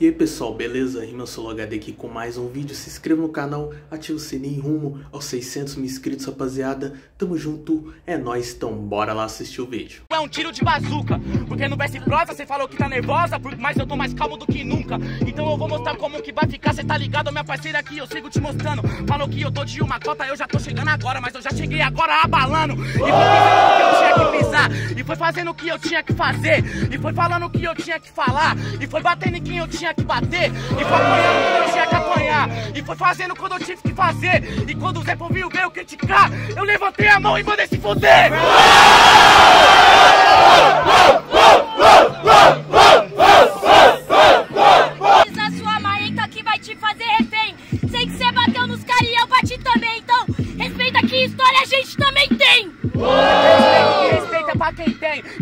E aí pessoal, beleza? Rima Solo HD aqui com mais um vídeo. Se inscreva no canal, ative o sininho rumo aos 600 mil inscritos, rapaziada. Tamo junto, é nóis, então bora lá assistir o vídeo. É um tiro de bazuca, porque no verso prosa você falou que tá nervosa, mas eu tô mais calmo do que nunca. Então eu vou mostrar como que vai ficar, cê tá ligado, minha parceira aqui, eu sigo te mostrando. Falou que eu tô de uma cota, eu já tô chegando agora, mas eu já cheguei agora abalando. E foi pisando que eu tinha que pisar, e foi fazendo o que eu tinha que fazer, e foi falando o que eu tinha que falar, e foi batendo em quem eu tinha que bater, e foi apanhando quando eu tinha que apanhar, e foi fazendo quando eu tive que fazer, e quando o Zé Povinho veio criticar, eu levantei a mão e mandei se fuder! A sua marrenta que vai te fazer refém. Sei que você bateu nos caras e eu bati também. Então, respeita que história a gente também tem.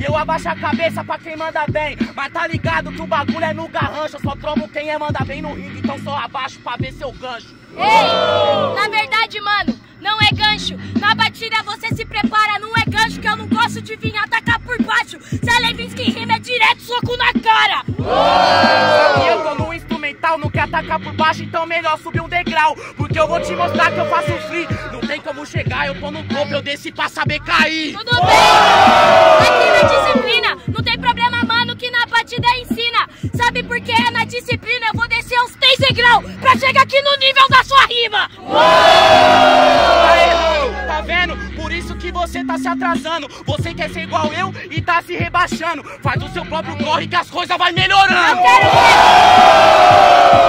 Eu abaixo a cabeça pra quem manda bem. Mas tá ligado que o bagulho é no garrancho. Eu só tromo quem é manda bem no ringue. Então só abaixo pra ver seu gancho. Ei, na verdade, mano, não é gancho. Na batida você se prepara, não é gancho. Que eu não gosto de vir atacar por baixo. Se a Levinsky rima é direto, soco na cara. E não quer atacar por baixo, então melhor subir um degrau. Porque eu vou te mostrar que eu faço free. Não tem como chegar, eu tô no topo, eu desci pra saber cair. Tudo bem? Aqui na disciplina, não tem problema, mano, que na batida ensina. Sabe por que é na disciplina? Eu vou descer uns 3 degraus pra chegar aqui no nível da se atrasando. Você quer ser igual eu e tá se rebaixando. Faz o seu próprio corre que as coisas vai melhorando. Não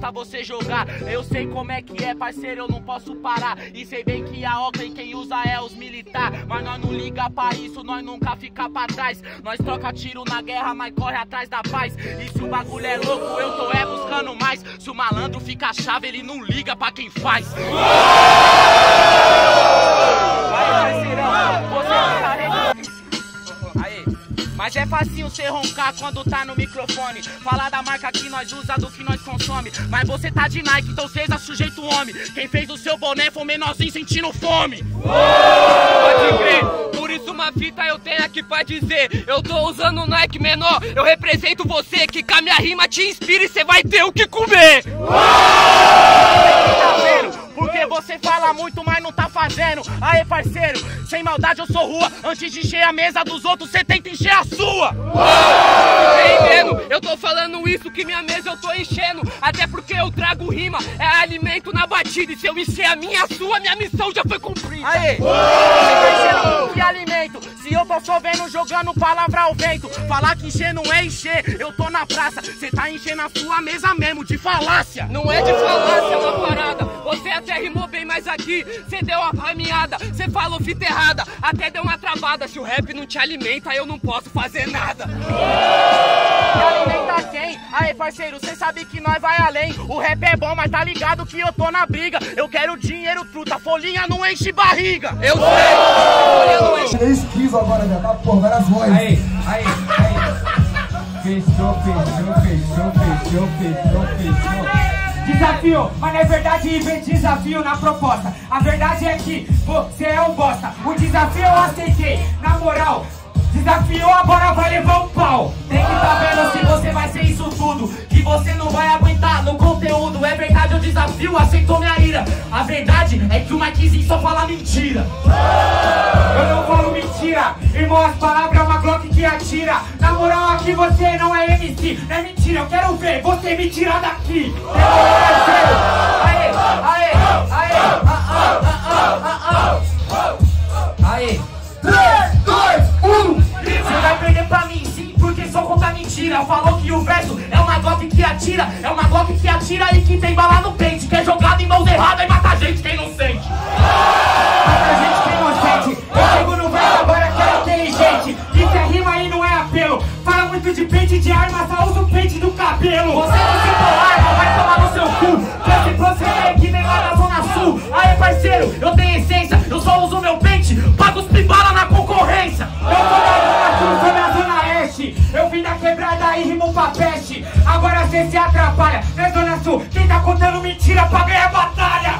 costas você jogar. Eu sei como é que é, parceiro, eu não posso parar. E sei bem que a Oakley quem usa é os militar. Mas nós não liga pra isso, nós nunca fica pra trás. Nós troca tiro na guerra, mas corre atrás da paz. E se o bagulho é louco, eu tô é buscando mais. Se o malandro fica chave, ele não liga pra quem faz. Vai, parceirão, você. Mas é facinho você roncar quando tá no microfone. Falar da marca que nós usa, do que nós consome. Mas você tá de Nike, então seja sujeito homem. Quem fez o seu boné foi um menorzinho sentindo fome. Pode crer, por isso uma fita eu tenho aqui pra dizer Eu tô usando o Nike menor, eu represento você Que com a minha rima te inspira e cê vai ter o que comer Tá vendo? Porque você fala muito, mas não tá fazendo. Aê, parceiro, sem maldade eu sou rua. Antes de encher a mesa dos outros, você tenta encher a sua. Entendendo? Eu tô falando isso que minha mesa eu tô enchendo Até porque eu trago rima, é alimento na batida E se eu encher a minha, a sua, minha missão já foi cumprida Aê! Você Se eu tô chovendo, jogando palavra ao vento. Falar que encher não é encher, eu tô na praça. Você tá enchendo a sua mesa mesmo, de falácia. Não é de falácia, é uma parada. Você até rimou bem, mas aqui você deu uma caminhada. Você falou fita errada, até deu uma travada. Se o rap não te alimenta, eu não posso fazer nada. E alimenta quem? Aí, parceiro, cê sabe que nós vai além. O rap é bom, mas tá ligado que eu tô na briga. Eu quero dinheiro, truta. Folhinha não enche barriga. Eu sei, eu não enche. Esquivo agora, já tá por várias vozes. Aí, aí, aí. Fechou, fechou, fechou, fechou, fechou, fechou. Desafio, mas não é verdade vem desafio na proposta. A verdade é que você é um bosta. O desafio eu aceitei, na moral. Desafiou, agora vai levar um pau. Tem que tá vendo se você vai ser isso tudo. Que você não vai aguentar no conteúdo. É verdade, o desafio aceitou minha ira. A verdade é que o Mikezinho só fala mentira. Eu não falo mentira, irmão, as palavras é uma Glock que atira. Na moral, aqui você não é MC, não é mentira. Eu quero ver você me tirar daqui. Parceiro? Aê, aê, aê, ah, ah, ah, ah, ah. Aê. 3, 2, 1. Você vai perder pra mim, sim, porque só conta mentira. Falou que o verso é uma Glock que atira, é uma Glock que atira e que Né, Zona Sul? Quem tá contando mentira pra ganhar a batalha?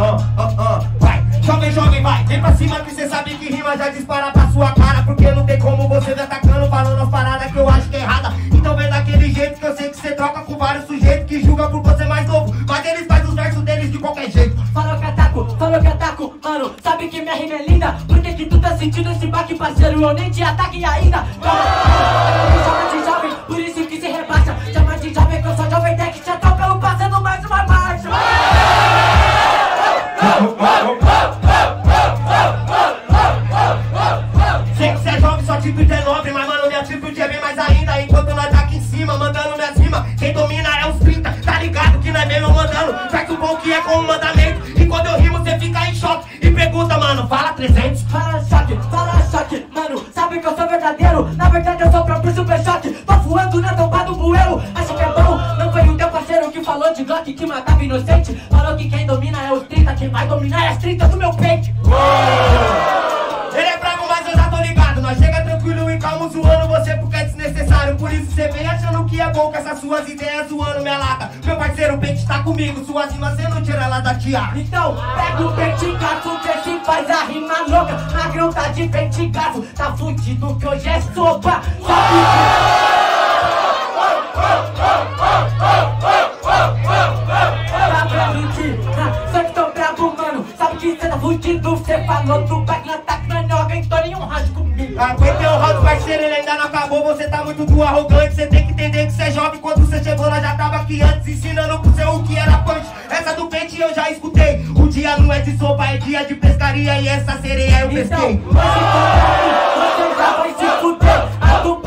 Ah, ah, ah, vai, jovem, jovem, vai. Vem pra cima que cê sabe que rima já dispara pra sua cara. Porque não tem como você me atacando, falando as paradas que eu acho que é errada. Então vem daquele jeito que eu sei que cê troca com vários sujeitos que julga por você mais novo. Mas eles fazem os versos deles de qualquer jeito. Falou que ataco, falou que ataco, mano. Sabe que minha rima é linda? Por que, que tu tá sentindo esse baque, parceiro? Eu nem te ataque ainda. Do bueiro. Acha que é bom? Não foi o teu parceiro que falou de Glock que matava inocente. Falou que quem domina é os 30, quem vai dominar é as 30 do meu peito. Ele é bravo, mas eu já tô ligado. Nós chega tranquilo e calmo zoando você porque é desnecessário. Por isso cê vem achando que é bom com essas suas ideias zoando minha lata. Meu parceiro, o pente tá comigo. Suas rimas cê não tira ela da tia. Então, pega o pente gato, vê se faz a rima louca. Magrão tá de pente gato, tá fudido que hoje é sopa. Tá sopa, é dia de pescaria. E essa sereia eu Então, pesquei. você já vai se fuder. A do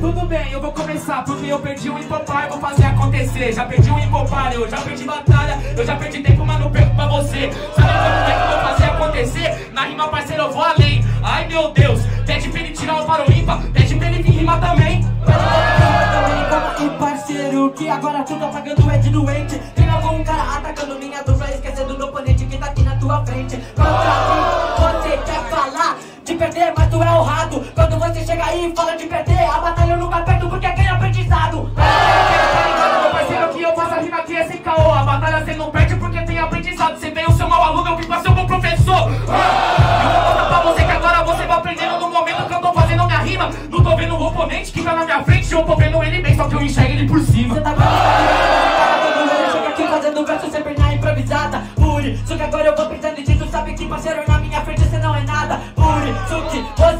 Tudo bem, eu vou começar porque eu perdi o hipopar, vou fazer acontecer. Já perdi o hipopar, eu já perdi batalha, eu já perdi tempo, mas não perco pra você. Sabe como é que eu vou fazer acontecer? Na rima, parceiro, eu vou além. Ai meu Deus, pede pra ele tirar o para o ímpar, pede pra ele vir rimar também. Calma aí, parceiro, que agora tu tá pagando é de doente. Tem algum cara atacando minha dupla, tua frente. Contra mim, você quer falar de perder, mas tu é honrado. Quando você chega aí e fala de perder, a batalha nunca perdo porque ganha aprendizado. Meu parceiro, que eu faço a rima aqui é sem caô. A batalha cê não perde porque tem aprendizado. Você veio ser mau aluno, eu vim pra ser um bom professor. Você você no momento que eu tô vendo o oponente que tá na minha frente, eu tô vendo ele bem, só que eu enxergo ele por cima. Você tá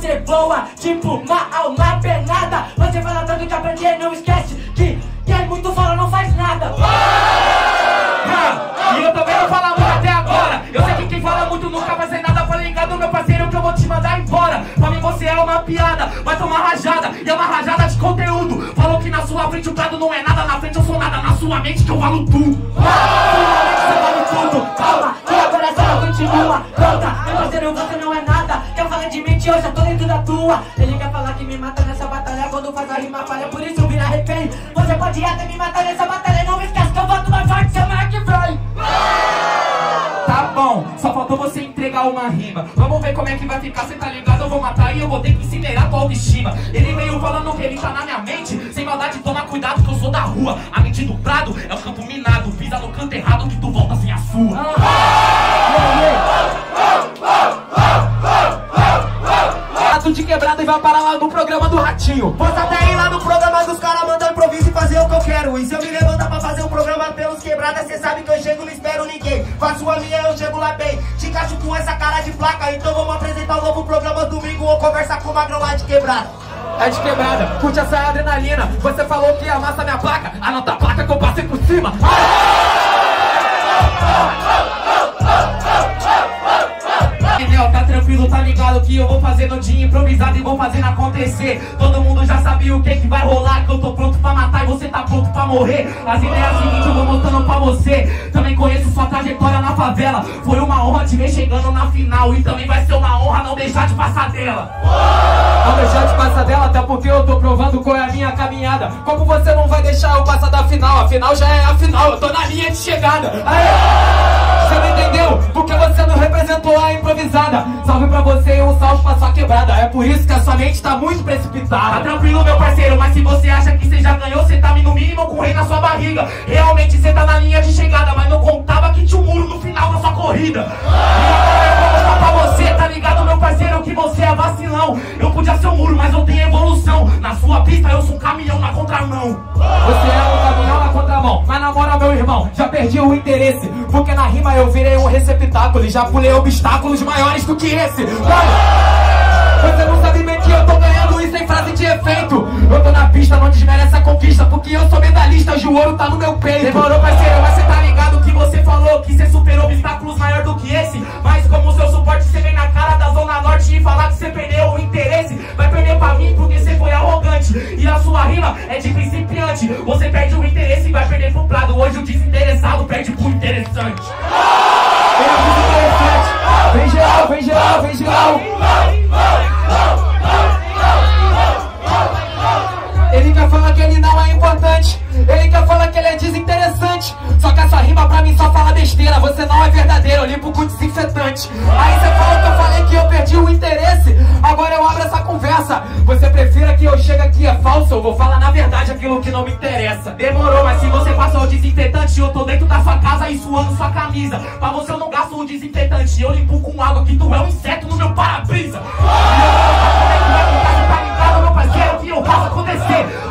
você voa tipo uma alma penada. Você fala tanto que aprender, não esquece que quem muito fala não faz nada. Ah, E eu também não falo muito até agora. Eu sei que quem fala muito nunca vai ser nada. Tá ligado, meu parceiro, que eu vou te mandar embora. Pra mim você é uma piada, vai tomar rajada. E é uma rajada de conteúdo. Falou que na sua frente o prado não é nada. Na frente eu sou nada, na sua mente que eu valo tudo. Você vale tudo, calma, que agora essa não continua. Pronta, meu parceiro, você não é nada. Falar de mente, eu já tô dentro da tua. Ele quer falar que me mata nessa batalha quando faz a rima falha, por isso vira refém. Você pode até me matar nessa batalha, não esquece que eu volto mais forte que vem. Tá bom, só faltou você entregar uma rima. Vamos ver como é que vai ficar, cê tá ligado? Eu vou matar e eu vou ter que incinerar tua autoestima. Ele veio falando que ele tá na minha mente. Sem maldade, toma cuidado que eu sou da rua. A mente do prado é o campo minado. Pisa no canto errado que tu volta sem a sua. Rato e vai parar lá no programa do Ratinho. Posso até ir lá no programa dos caras, mandar improviso e fazer o que eu quero. E se eu me levantar pra fazer um programa pelos quebradas, cê sabe que eu chego, não espero ninguém. Faço a minha, eu chego lá bem. Te encaixo com essa cara de placa, então vamos apresentar um novo programa domingo ou conversar com o Magrão lá de quebrada. É de quebrada, curte essa adrenalina. Você falou que ia amassar minha placa. Anota a placa que eu passei por cima. Entendeu? Ligado que eu vou fazendo de improvisado e vou fazendo acontecer. Todo mundo já sabia o que que vai rolar, que eu tô pronto pra matar e você tá pronto pra morrer. As ideias seguintes eu vou mostrando pra você. Também conheço sua trajetória na favela. Foi uma honra te ver chegando na final e também vai ser uma honra não deixar de passar dela. Não deixar de passar dela, até porque eu tô provando qual é a minha caminhada. Como você não vai deixar eu passar da final? A final já é a final, eu tô na linha de chegada. Aê! Você não entendeu? Porque você não representou a improvisada. Quebrada. É por isso que a sua mente tá muito Tá precipitada. tranquilo, meu parceiro, mas se você acha que você já ganhou, você tá no mínimo com o rei na sua barriga. Realmente você tá na linha de chegada, mas não contava que tinha um muro no final da sua corrida. E agora eu vou pra você, tá ligado, meu parceiro, que você é vacilão. Eu podia ser um muro, mas eu tenho evolução. Na sua pista eu sou um caminhão na contramão. Você é um caminhão na contramão. Mas na moral, meu irmão, já perdi o interesse. Porque na rima eu virei um receptáculo e já pulei obstáculos maiores do que esse. Mano, Você não sabe que eu tô ganhando isso em frase de efeito. Eu tô na pista, não desmerece a conquista, porque eu sou medalhista, o ouro tá no meu peito. Demorou, parceiro, mas cê tá ligado que você falou que cê superou obstáculos maior do que esse. Mas como seu suporte, cê vem na cara da Zona Norte e falar que cê perdeu o interesse. Vai perder pra mim porque cê foi arrogante. E a sua rima é de principiante. Você perde o interesse e vai perder pro prado. Hoje o desinteressado perde Demorou, mas se você passou o desinfetante, eu tô dentro da sua casa e suando sua camisa. Pra você eu não gasto o desinfetante, eu limpo com água que tu é um inseto no meu para-brisa.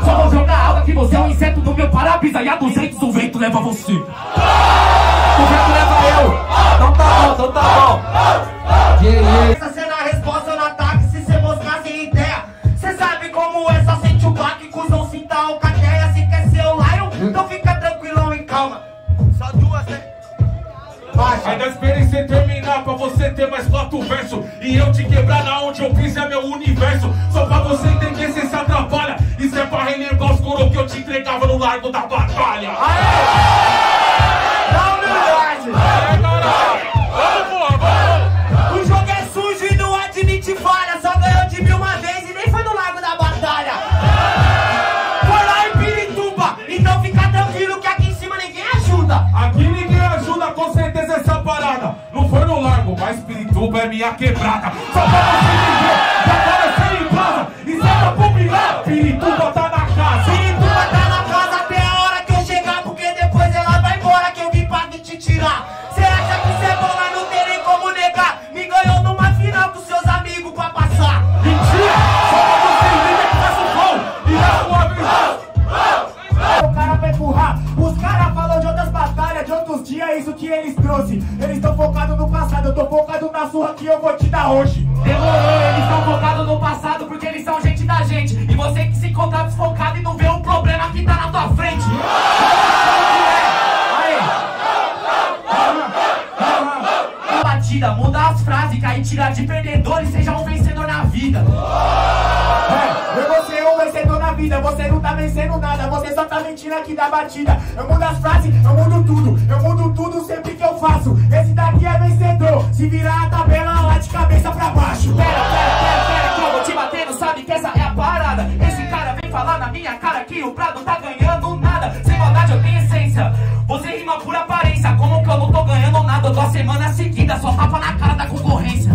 Só vou jogar água que você é um inseto no meu para-brisa. E a 200 o vento leva você. Ainda esperei você terminar pra você ter mais quatro versos E eu te quebrar na onde eu fiz é meu universo. Só pra você entender se se atrapalha. Isso é pra relembrar os coro que eu te entregava no largo da batalha. Dá humildade. É Pirituba é minha quebrada Só pra você entender, já apareceu em casa E cê tá pupilar, Pirituba tá na casa Pirituba tá na casa até a hora que eu chegar, porque depois ela vai embora que eu vim pra te tirar. Cê acha que cê é bom, mas não tem nem como negar. Me ganhou numa final com seus amigos pra passar. Mentira, só pra você entender que faz o flow E na sua vez O cara pra empurrar. Os caras falam de outras batalhas, de outros dias, é isso que eles trouxe. Eles estão focados no te dar hoje. Demorou, eles estão focados no passado porque eles são gente da gente. E você que se encontra desfocado e não vê o problema que tá na tua frente. Batida, muda as frases, cair tirar de perdedor e seja um vencedor na vida. É, eu vou um vencedor na vida, você não tá vencendo nada, você só tá mentindo aqui da batida. Eu mudo as frases, eu mudo tudo, eu mudo tudo sempre faço. Esse daqui é vencedor, se virar a tabela lá de cabeça pra baixo. Pera, pera, pera, pera, que eu vou te batendo, sabe que essa é a parada. Esse cara vem falar na minha cara que o Prado tá ganhando nada. Sem maldade eu tenho essência. Você rima por aparência, como que eu não tô ganhando nada? Eu tô a semana seguida, só tapa na cara da concorrência.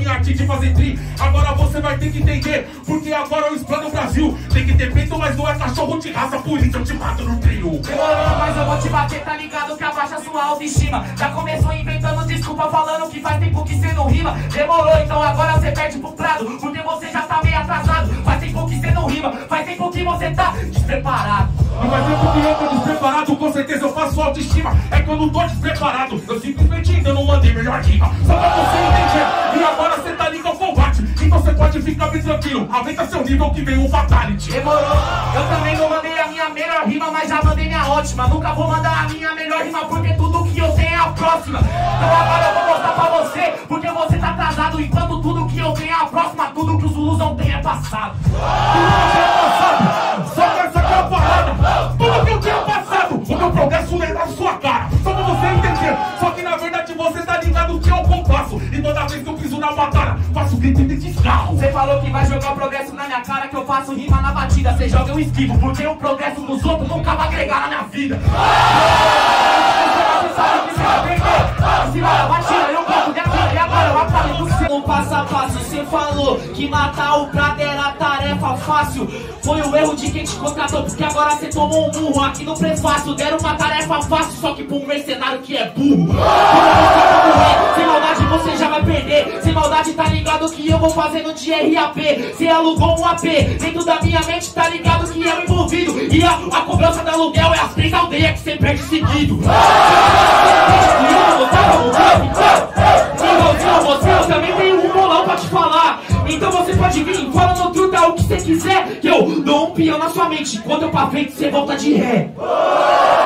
Minha arte de fazer tri Agora você vai ter que entender Porque agora eu explano o Brasil Tem que ter peito, mas não é cachorro de raça Por isso eu te mato no trio Demorou, mas eu vou te bater, tá ligado que abaixa sua autoestima. Já começou inventando desculpa, falando que faz tempo que cê não rima. Demorou, então agora você perde pro prado, porque você já tá meio atrasado. Faz tempo que cê não rima, faz tempo que você tá despreparado. E vai ter que eu tô despreparado Com certeza eu faço autoestima É que eu não tô despreparado Eu simplesmente ainda não mandei melhor rima Só pra você entender E agora você tá ligado ao combate Então você pode ficar bem tranquilo Aumenta seu nível que vem o fatality Demorou, eu também não mandei a minha melhor rima, mas já mandei minha ótima. Nunca vou mandar a minha melhor rima, porque tudo que eu tenho é a próxima. Então agora eu vou mostrar pra você, porque você tá atrasado. Enquanto tudo que eu tenho é a próxima, tudo que os Zulus não têm é passado. Só progresso é na sua cara Só pra você entender Só que na verdade você tá ligado que é o compasso E toda vez que eu piso na batalha Faço grito de descarro Você falou que vai jogar o progresso na minha cara, que eu faço rima na batida. Você joga eu esquivo, porque o progresso dos outros nunca vai agregar na minha vida. Você sabe que você vai perder. Cima da batida, eu boto minha vida e agora eu apago. No passo a passo, você falou que matar o Prado era tarefa fácil. Foi o erro de quem te contratou, porque agora cê tomou um murro aqui no prefácio. Deram uma tarefa fácil, só que pra um mercenário que é burro. Quando você tá for morrer, sem maldade você já vai perder. Sem maldade tá ligado que eu vou fazendo de RAP. Cê alugou um AP, dentro da minha mente tá ligado que eu é envolvido. E a, a cobrança do aluguel é as três aldeias que cê perde seguido. E eu, eu, eu, eu também tenho um bolão pra te falar. Então você pode vir falando truta o que você quiser Que eu dou um peão na sua mente. Quando eu pra frente você volta de ré